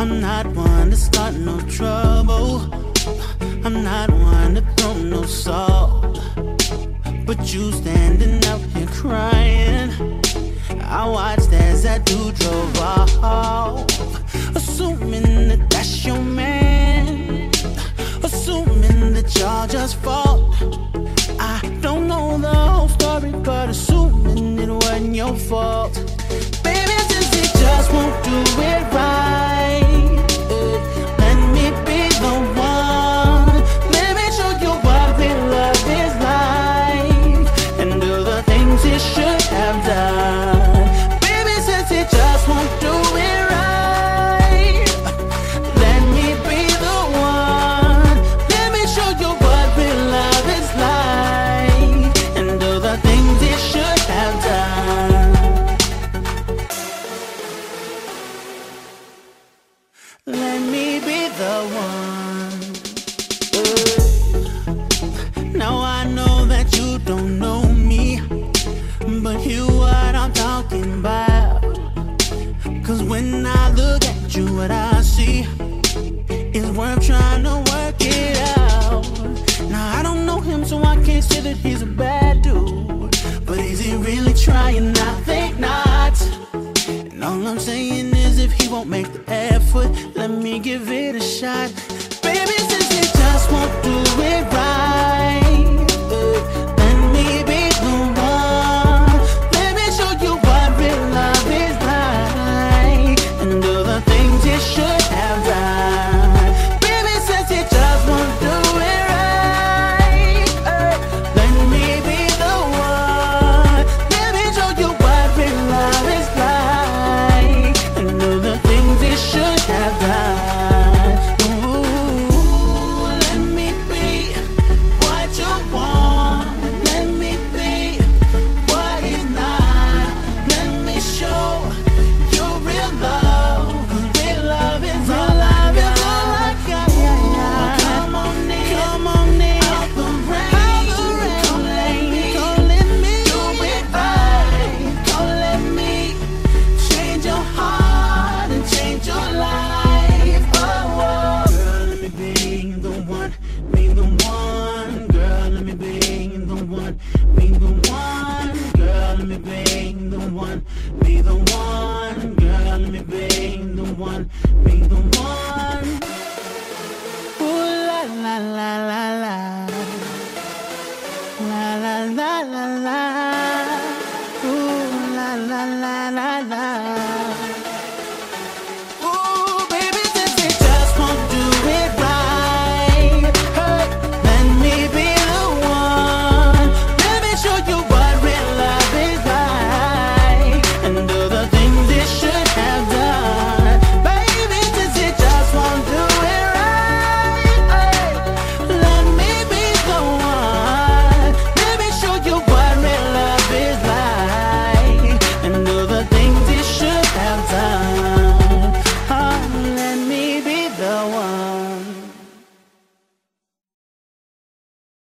I'm not one to start no trouble. I'm not one to throw no salt. But you standing up here crying. I watched as that dude drove off. Assuming that that's your man. Assuming that y'all just fought. What I'm talking about. Cause when I look at you, what I see is worth trying to work it out. Now I don't know him, so I can't say that he's a bad dude. But is he really trying? I think not. And all I'm saying is if he won't make the effort, let me give it a shot. Baby, since he just won't do it right. one, be the one, girl, let me be the one, be the one.